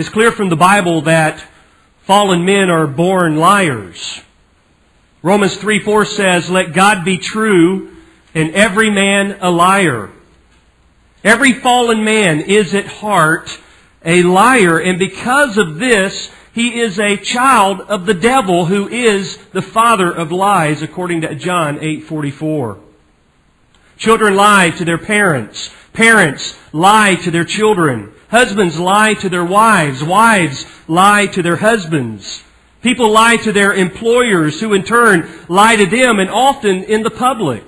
It's clear from the Bible that fallen men are born liars. Romans 3 4 says, Let God be true and every man a liar. Every fallen man is at heart a liar, and because of this, he is a child of the devil who is the father of lies, according to John 8:44. Children lie to their parents. Parents lie to their children. Husbands lie to their wives. Wives lie to their husbands. People lie to their employers who in turn lie to them and often in the public.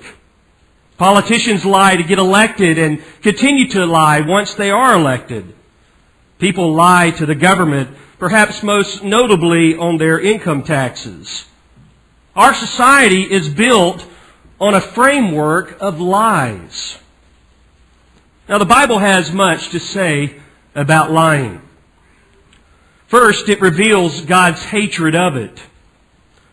Politicians lie to get elected and continue to lie once they are elected. People lie to the government, perhaps most notably on their income taxes. Our society is built on a framework of lies. Now the Bible has much to say about lying. First, it reveals God's hatred of it.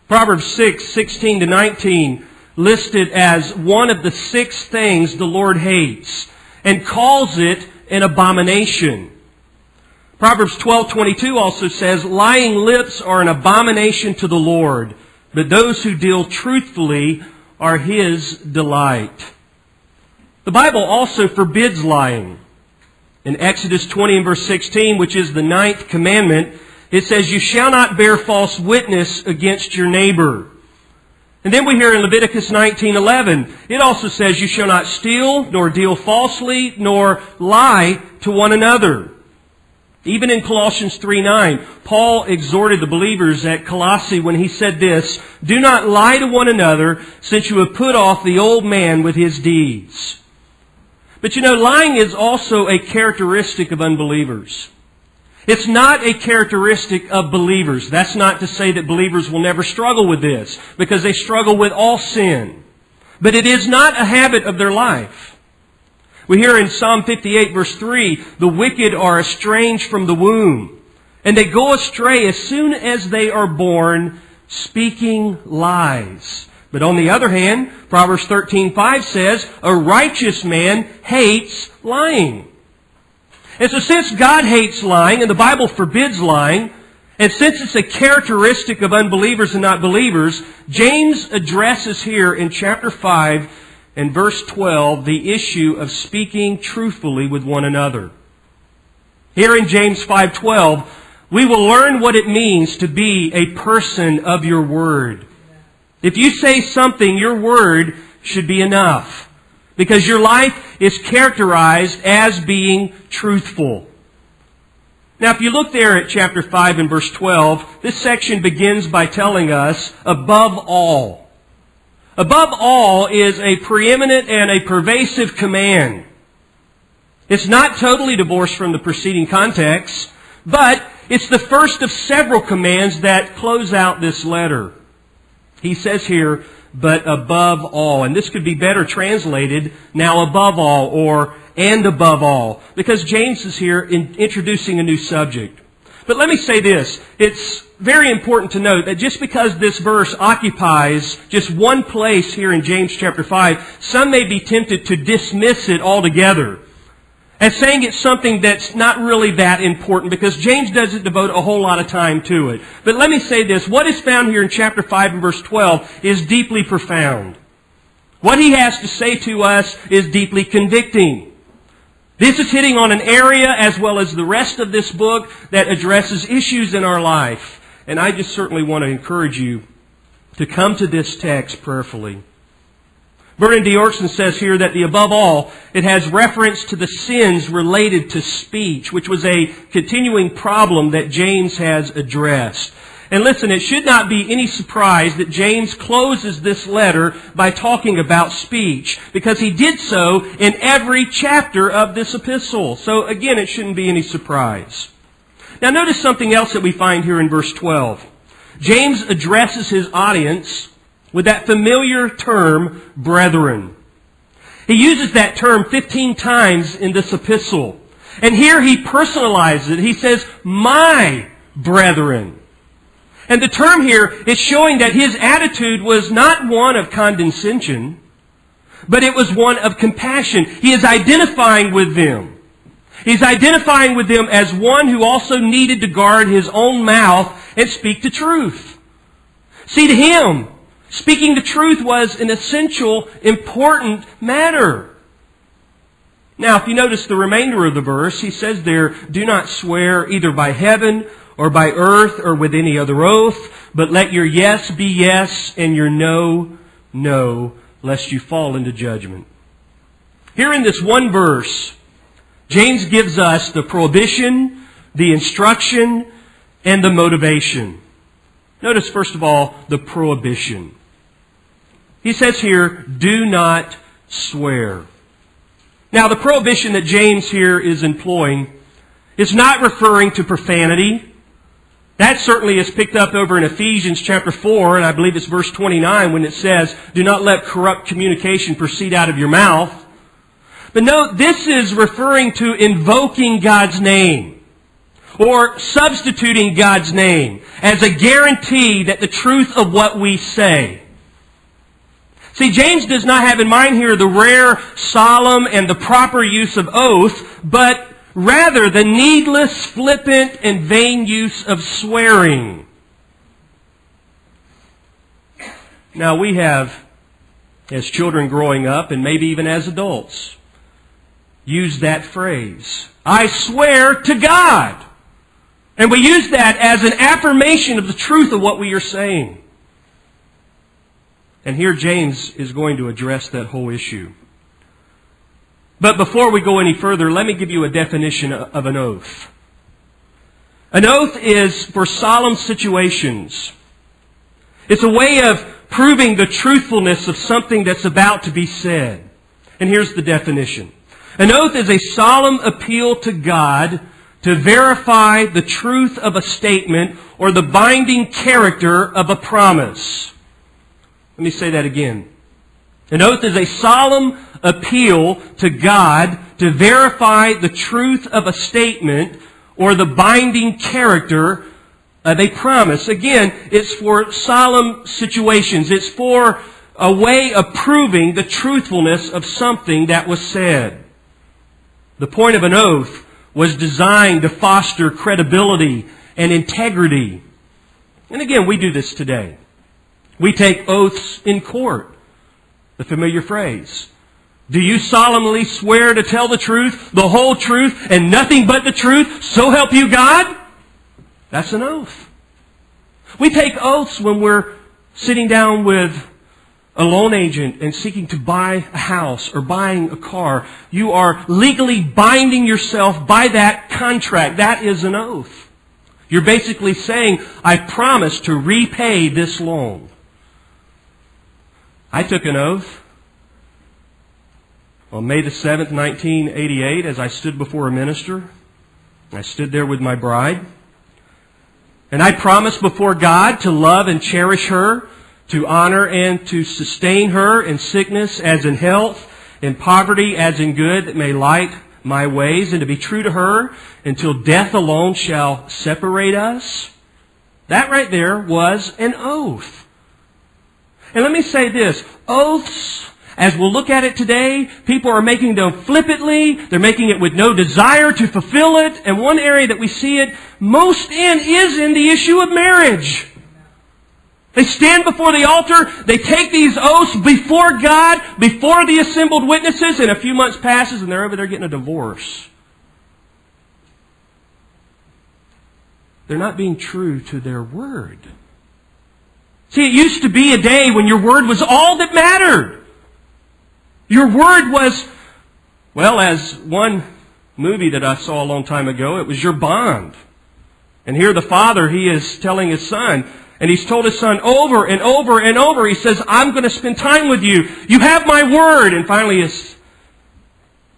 Proverbs 6, 16 to 19 listed as one of the six things the Lord hates and calls it an abomination. Proverbs 12:22 also says, "Lying lips are an abomination to the Lord, but those who deal truthfully are his delight." The Bible also forbids lying. In Exodus 20 and verse 16, which is the ninth commandment, it says, You shall not bear false witness against your neighbor. And then we hear in Leviticus 19:11, it also says, You shall not steal, nor deal falsely, nor lie to one another. Even in Colossians 3:9, Paul exhorted the believers at Colossae when he said this, Do not lie to one another, since you have put off the old man with his deeds. But you know, lying is also a characteristic of unbelievers. It's not a characteristic of believers. That's not to say that believers will never struggle with this, because they struggle with all sin. But it is not a habit of their life. We hear in Psalm 58 verse 3, the wicked are estranged from the womb, and they go astray as soon as they are born, speaking lies. But on the other hand, Proverbs 13:5 says, "A righteous man hates lying." And so since God hates lying and the Bible forbids lying, and since it's a characteristic of unbelievers and not believers, James addresses here in chapter 5 and verse 12 the issue of speaking truthfully with one another. Here in James 5:12, we will learn what it means to be a person of your word. If you say something, your word should be enough. Because your life is characterized as being truthful. Now, if you look there at chapter 5 and verse 12, this section begins by telling us, above all. Above all is a preeminent and a pervasive command. It's not totally divorced from the preceding context, but it's the first of several commands that close out this letter. He says here, but above all. And this could be better translated, now above all, or and above all. Because James is here in introducing a new subject. But let me say this. It's very important to note that just because this verse occupies just one place here in James chapter 5, some may be tempted to dismiss it altogether as saying it's something that's not really that important because James doesn't devote a whole lot of time to it. But let me say this. What is found here in chapter 5 and verse 12 is deeply profound. What he has to say to us is deeply convicting. This is hitting on an area as well as the rest of this book that addresses issues in our life. And I just certainly want to encourage you to come to this text prayerfully. Vernon Doerksen says here that the above all, it has reference to the sins related to speech, which was a continuing problem that James has addressed. And listen, it should not be any surprise that James closes this letter by talking about speech, because he did so in every chapter of this epistle. So again, it shouldn't be any surprise. Now notice something else that we find here in verse 12. James addresses his audience with that familiar term, brethren. He uses that term 15 times in this epistle. And here he personalizes it. He says, my brethren. And the term here is showing that his attitude was not one of condescension, but it was one of compassion. He is identifying with them. He's identifying with them as one who also needed to guard his own mouth and speak the truth. See, to him, speaking the truth was an essential, important matter. Now, if you notice the remainder of the verse, he says there, do not swear either by heaven or by earth or with any other oath, but let your yes be yes and your no, no, lest you fall into judgment. Here in this one verse, James gives us the prohibition, the instruction, and the motivation. Notice, first of all, the prohibition. He says here, do not swear. Now, the prohibition that James here is employing is not referring to profanity. That certainly is picked up over in Ephesians chapter 4, and I believe it's verse 29 when it says, Do not let corrupt communication proceed out of your mouth. But note, this is referring to invoking God's name or substituting God's name as a guarantee that the truth of what we say. See, James does not have in mind here the rare, solemn, and the proper use of oath, but rather the needless, flippant, and vain use of swearing. Now, we have, as children growing up, and maybe even as adults, use that phrase. I swear to God. And we use that as an affirmation of the truth of what we are saying. And here James is going to address that whole issue. But before we go any further, let me give you a definition of an oath. An oath is for solemn situations. It's a way of proving the truthfulness of something that's about to be said. And here's the definition. An oath is a solemn appeal to God to verify the truth of a statement or the binding character of a promise. Let me say that again. An oath is a solemn appeal to God to verify the truth of a statement or the binding character of a promise. Again, it's for solemn situations. It's for a way of proving the truthfulness of something that was said. The point of an oath was designed to foster credibility and integrity. And again, we do this today. We take oaths in court. The familiar phrase. Do you solemnly swear to tell the truth, the whole truth, and nothing but the truth, so help you God? That's an oath. We take oaths when we're sitting down with a loan agent and seeking to buy a house or buying a car, you are legally binding yourself by that contract. That is an oath. You're basically saying, I promise to repay this loan. I took an oath on May the 7th, 1988, as I stood before a minister. I stood there with my bride. And I promised before God to love and cherish her to honor and to sustain her in sickness as in health, in poverty as in good, that may light my ways, and to be true to her until death alone shall separate us. That right there was an oath. And let me say this oaths, as we'll look at it today, people are making them flippantly. They're making it with no desire to fulfill it. And one area that we see it most in is in the issue of marriage. They stand before the altar, they take these oaths before God, before the assembled witnesses, and a few months passes and they're over there getting a divorce. They're not being true to their word. See, it used to be a day when your word was all that mattered. Your word was, well, as one movie that I saw a long time ago, it was your bond. And here the father, he is telling his son, and he's told his son over and over and over, he says, I'm going to spend time with you. You have my word. And finally his,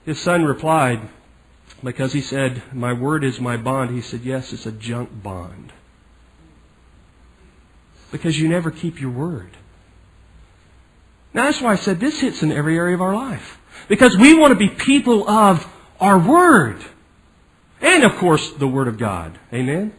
his son replied, because he said, my word is my bond. He said, yes, it's a junk bond. Because you never keep your word. Now that's why I said this hits in every area of our life. Because we want to be people of our word. And of course, the word of God. Amen?